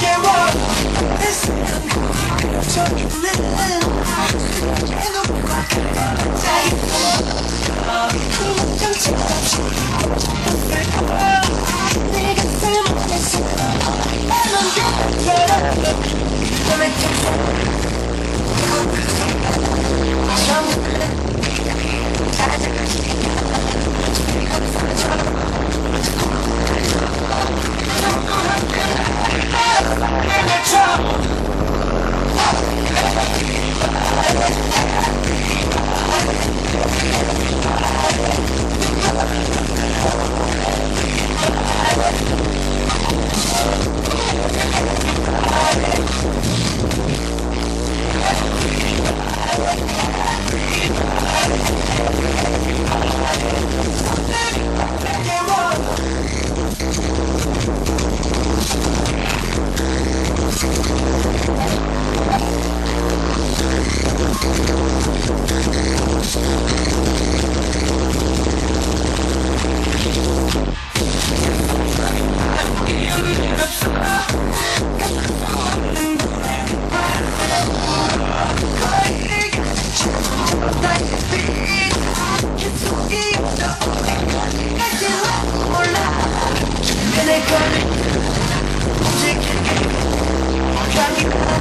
Get what? It's Take a chicken.